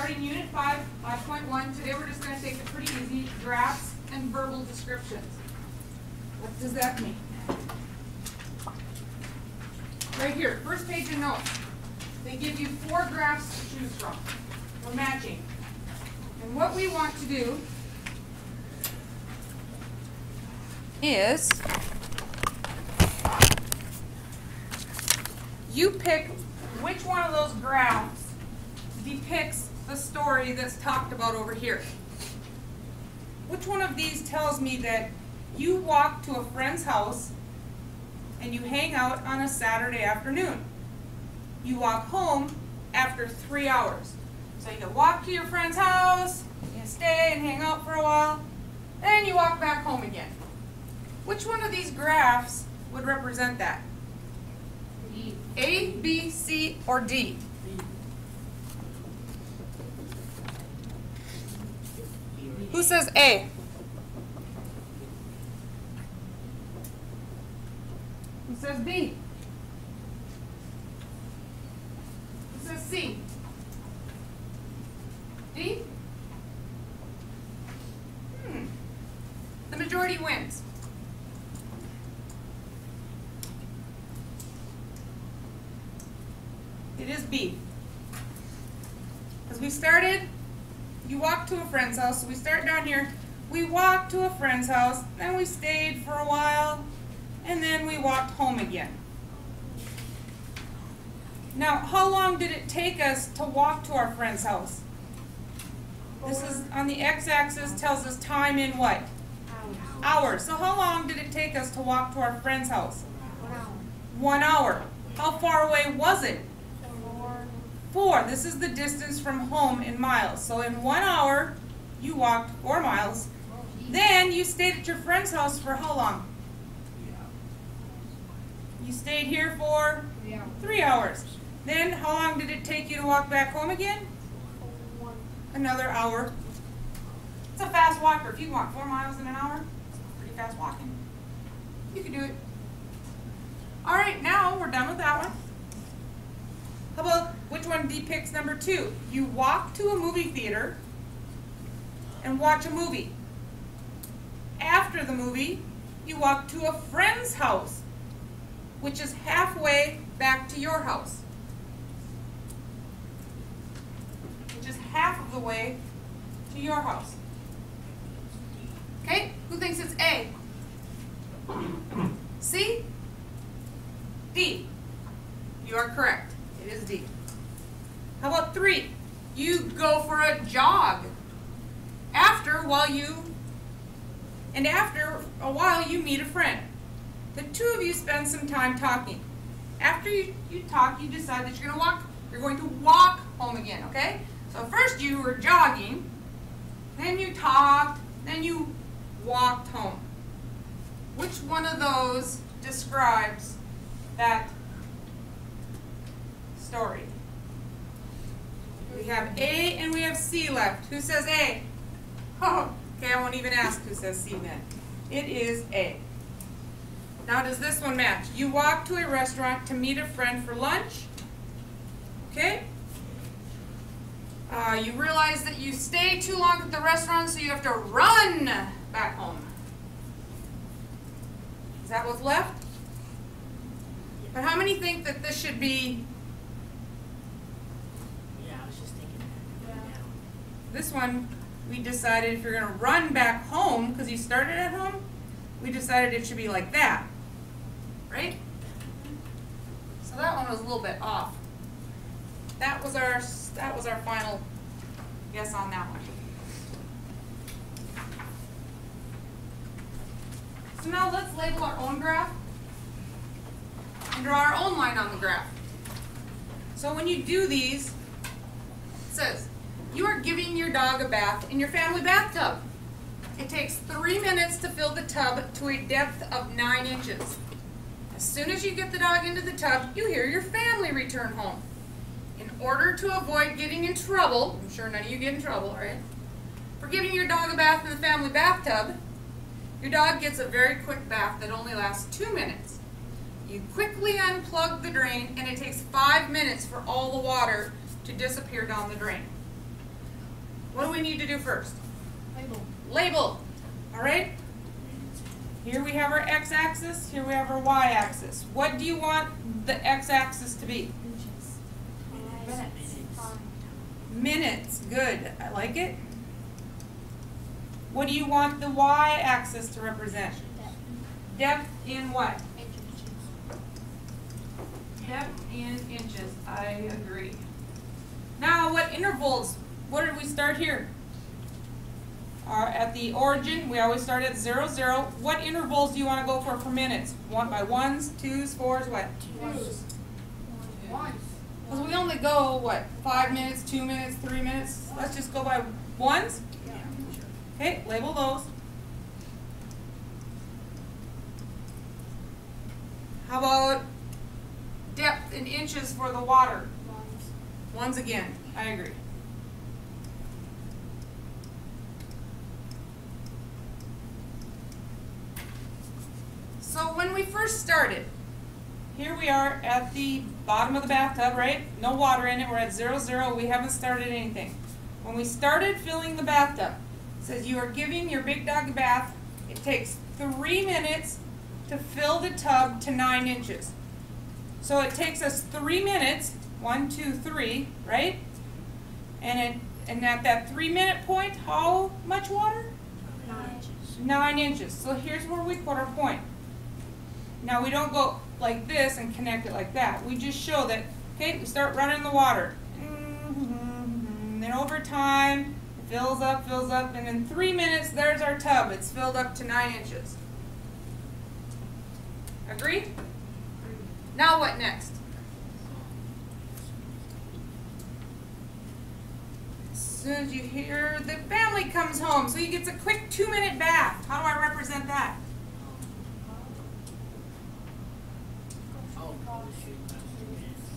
starting Unit 5, 5.1. Today we're just going to take the pretty easy, graphs and verbal descriptions. What does that mean? Right here, first page of notes. They give you four graphs to choose from. We're matching. And what we want to do is you pick which one of those graphs depicts the story that's talked about over here. Which one of these tells me that you walk to a friend's house and you hang out on a Saturday afternoon? You walk home after three hours. So you walk to your friend's house, you stay and hang out for a while, then you walk back home again. Which one of these graphs would represent that? A, B, C, or D? Who says A? Who says B? Who says C? D? Hmm. The majority wins. It is B. As we started, you walk to a friend's house. So we start down here. We walked to a friend's house, then we stayed for a while, and then we walked home again. Now, how long did it take us to walk to our friend's house? This is on the x-axis tells us time in what? Hours. So how long did it take us to walk to our friend's house? One hour. How far away was it? Four. This is the distance from home in miles. So in one hour, you walked four miles. Then you stayed at your friend's house for how long? You stayed here for three hours. Then how long did it take you to walk back home again? Another hour. It's a fast walker. If you walk four miles in an hour, it's pretty fast walking. You can do it. All right, now we're done with that one. How about which one depicts number two? You walk to a movie theater and watch a movie. After the movie, you walk to a friend's house, which is halfway back to your house. Which is half of the way to your house. Okay? Who thinks it's A? C? D? You are correct. It is D. How about three? You go for a jog. After, while you, and after a while, you meet a friend. The two of you spend some time talking. After you, you talk, you decide that you're going to walk. You're going to walk home again, okay? So first you were jogging, then you talked, then you walked home. Which one of those describes that story? We have A and we have C left. Who says A? Oh, okay, I won't even ask who says C then. It is A. Now does this one match? You walk to a restaurant to meet a friend for lunch. Okay? Uh, you realize that you stay too long at the restaurant, so you have to run back home. Is that what's left? But how many think that this should be Yeah, I was just thinking that. Yeah. This one, we decided if you're going to run back home, because you started at home, we decided it should be like that. Right? So that one was a little bit off. That was our, that was our final guess on that one. So now let's label our own graph and draw our own line on the graph. So when you do these, it says, you are giving your dog a bath in your family bathtub. It takes three minutes to fill the tub to a depth of nine inches. As soon as you get the dog into the tub, you hear your family return home. In order to avoid getting in trouble, I'm sure none of you get in trouble, right? For giving your dog a bath in the family bathtub, your dog gets a very quick bath that only lasts two minutes. You quickly unplug the drain and it takes five minutes for all the water to disappear down the drain. What do we need to do first? Label. Label, all right? Here we have our x-axis, here we have our y-axis. What do you want the x-axis to be? Inches. Minutes. Minutes, good, I like it. What do you want the y-axis to represent? Depth in what? Depth in inches, I agree. Now, what intervals, what did we start here? Are at the origin, we always start at zero, zero. What intervals do you wanna go for for minutes? One by ones, twos, fours, what? Twos. Cause we only go, what, five minutes, two minutes, three minutes? Let's just go by ones? Okay, label those. How about depth in inches for the water? Ones. Ones again, I agree. So when we first started, here we are at the bottom of the bathtub, right? No water in it, we're at zero, zero, we haven't started anything. When we started filling the bathtub, it says you are giving your big dog a bath, it takes three minutes to fill the tub to nine inches. So it takes us three minutes, one, two, three, right? And it, and at that three minute point, how much water? Nine inches. Nine inches. So here's where we put our point. Now we don't go like this and connect it like that. We just show that, okay, we start running the water. Mhm. Then over time, it fills up, fills up, and in three minutes, there's our tub. It's filled up to nine inches. Agree? Now what next? As soon as you hear the family comes home, so he gets a quick two minute bath. How do I represent that?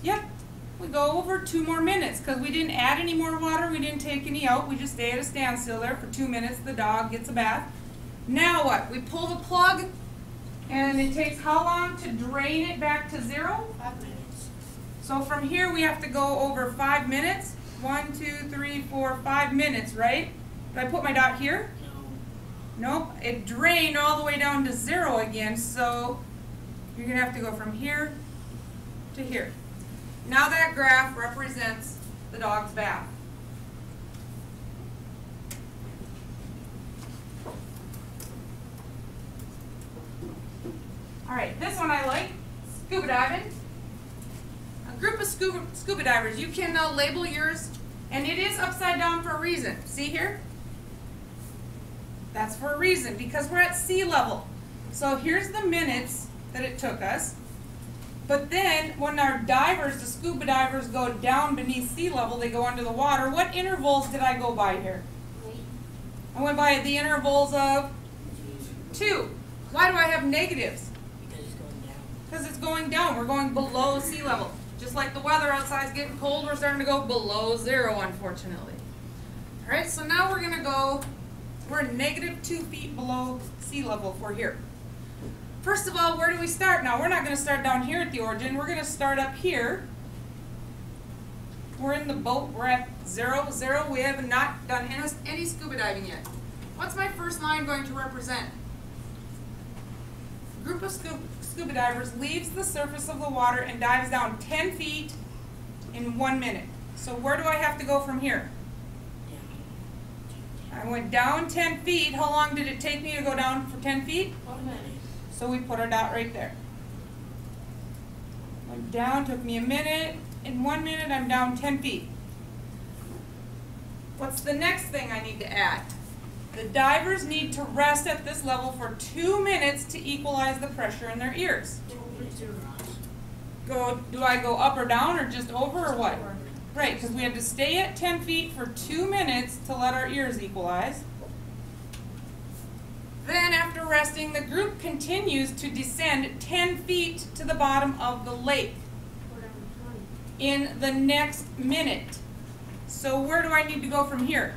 Yep. We go over two more minutes because we didn't add any more water, we didn't take any out, we just stay at a standstill there for two minutes. The dog gets a bath. Now what? We pull the plug and it takes how long to drain it back to zero? Five minutes. So from here we have to go over five minutes. One, two, three, four, five minutes, right? Did I put my dot here? No. Nope, it drained all the way down to zero again, so you're gonna have to go from here to here. Now that graph represents the dog's bath. All right, this one I like, scuba diving. A group of scuba, scuba divers, you can uh, label yours, and it is upside down for a reason. See here? That's for a reason, because we're at sea level. So here's the minutes that it took us. But then, when our divers, the scuba divers, go down beneath sea level, they go under the water, what intervals did I go by here? I went by the intervals of two. Why do I have negatives? Because it's going down. Because it's going down. We're going below sea level. Just like the weather outside is getting cold, we're starting to go below zero, unfortunately. All right, so now we're going to go, we're negative two feet below sea level if we're here. First of all, where do we start now? We're not going to start down here at the origin. We're going to start up here. We're in the boat. We're at zero, zero. We have not done any, scuba diving yet. What's my first line going to represent? group of scuba, scuba divers leaves the surface of the water and dives down 10 feet in one minute. So where do I have to go from here? I went down 10 feet. How long did it take me to go down for 10 feet? One minute. So we put our dot right there. Went down, took me a minute. In one minute, I'm down 10 feet. What's the next thing I need to add? The divers need to rest at this level for two minutes to equalize the pressure in their ears. Go, do I go up or down or just over or what? Right, because we have to stay at 10 feet for two minutes to let our ears equalize. Then, after resting, the group continues to descend 10 feet to the bottom of the lake in the next minute. So, where do I need to go from here?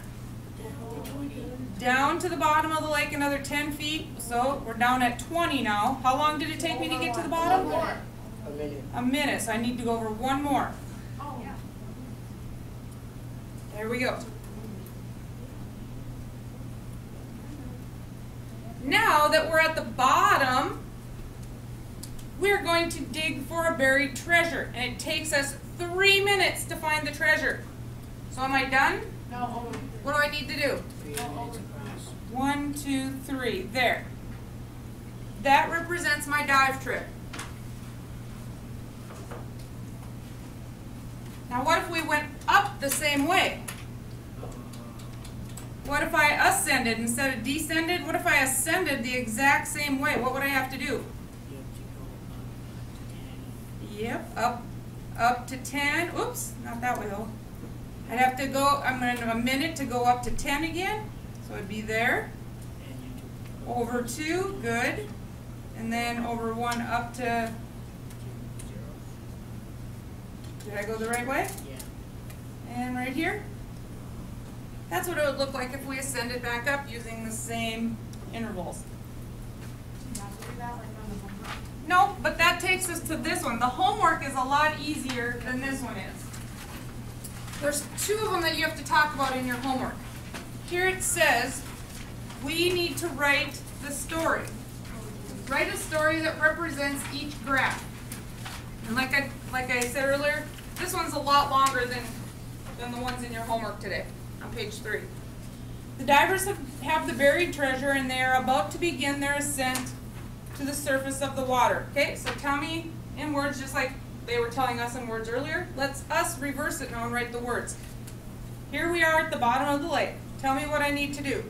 Down to the bottom of the lake another 10 feet. So, we're down at 20 now. How long did it take me to get to the bottom? A minute. A minute, so I need to go over one more. Oh. There we go. Now that we're at the bottom, we're going to dig for a buried treasure. And it takes us three minutes to find the treasure. So am I done? No. What do I need to do? Three minutes across. One, two, three. There. That represents my dive trip. Now what if we went up the same way? What if I ascended instead of descended? What if I ascended the exact same way? What would I have to do? You have to go up to ten. Yep, up, up to ten. Oops, not that way though. I'd have to go, I'm gonna, have a minute to go up to ten again. So it'd be there. And you do. go Over two, good. And then over one up to, to did I go the right way? Yeah. And right here? That's what it would look like if we ascended back up using the same intervals. No, but that takes us to this one. The homework is a lot easier than this one is. There's two of them that you have to talk about in your homework. Here it says, we need to write the story. Write a story that represents each graph. And like I, like I said earlier, this one's a lot longer than, than the ones in your homework today, on page three. The divers have, have the buried treasure and they are about to begin their ascent to the surface of the water. Okay, so tell me in words just like they were telling us in words earlier. Let's us reverse it now and write the words. Here we are at the bottom of the lake. Tell me what I need to do.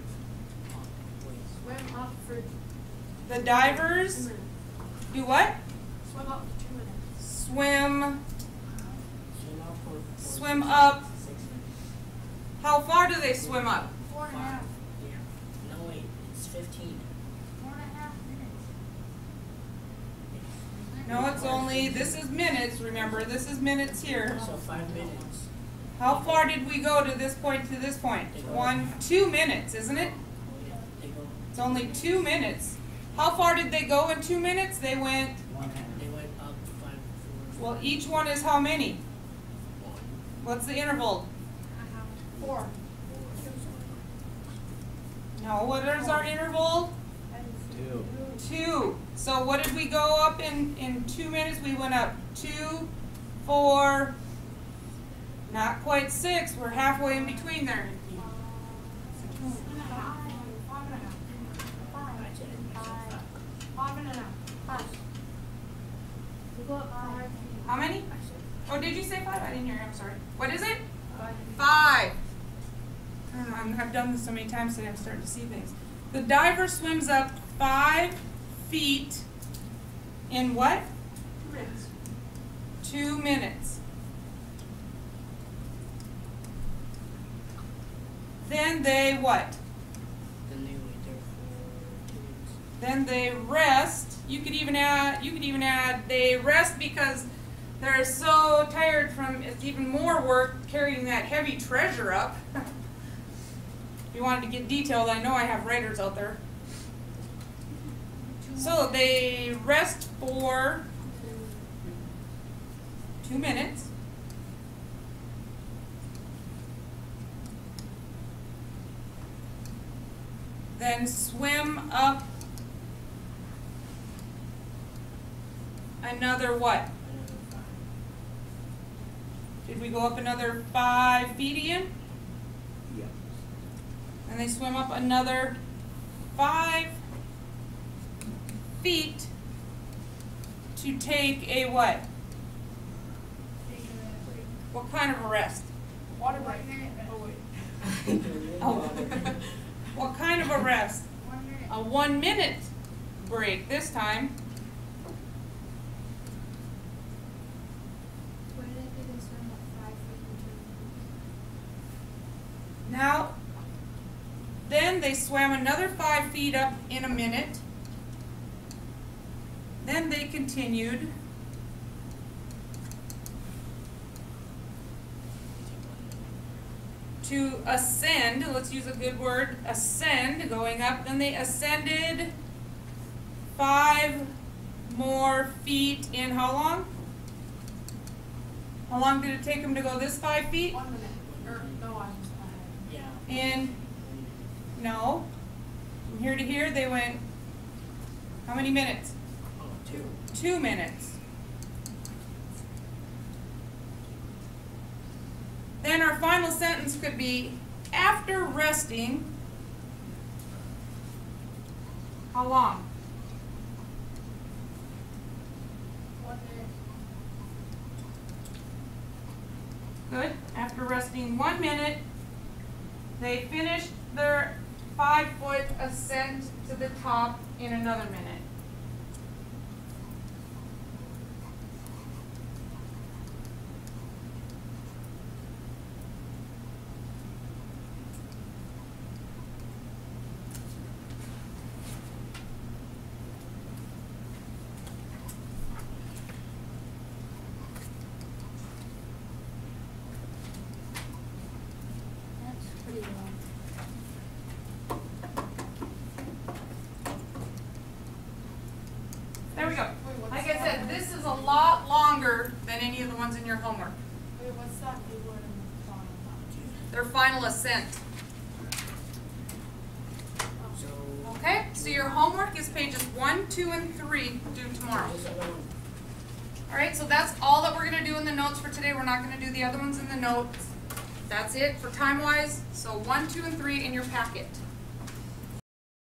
Swim up for The divers do what? Swim up for two minutes. Swim, Swim up for. for swim six- up. Six minutes. How far do they swim up? Four and a half. Yeah. No, wait, it's fifteen. Four and a half minutes. No, it's only, this is minutes, remember, this is minutes here. So five minutes. How far did we go to this point to this point? One, two minutes, isn't it? Oh, yeah, they go, It's only two minutes. How far did they go in two minutes? They went, they went up five, four. well, each one is how many? One, What's the interval? Four. No, what is our interval? Two. Two. So what did we go up in, in two minutes? We went up two, four, not quite six. We're halfway in between there. I said it, I said five. Five and a half. Five. We go up five feet. How many? Oh, did you say five? I didn't hear you. I'm sorry. What is it? Five. Five. Um, I don't know, I'm- I've done this so many times today, I'm starting to see things. The diver swims up five feet in what? Two minutes. Two minutes. Then they what? then they wait there for two minutes. Then they rest. You could even add. You could even add. They rest because they're so tired from. It's even more work carrying that heavy treasure up. you wanted to get detailed, I know I have writers out there. So they rest for two minutes. Then swim up another what? Did we go up another five feet again? Yep. And they swim up another five feet to take a what? What kind of a rest? Water break. Oh, wait. Oh. What kind of a rest? One minute. A one minute break this time. Why did they do this one at five feet Now, then they swam another five feet up in a minute. Then they continued to ascend. Let's use a good word ascend, going up. Then they ascended five more feet in how long? How long did it take them to go this five feet? One minute. Or, no, I'm, Yeah. In, no. From here to here, they went How many minutes? Oh, two. Two minutes. Then our final sentence could be, after resting, how long? One minute. Good. After resting one minute, they finished their five foot ascent to the top in another minute. That's pretty long. There we go. Wait, what's Like I said, that? this is a lot longer than any of the ones in your homework. Wait, what's that big word in the bottom? Their final ascent. Okay? So your homework is pages one, two, and three due tomorrow. One. Alright, so that's all that we're gonna do in the notes for today. We're not gonna do the other ones in the notes. That's it for time wise. So one, two, and three in your packet.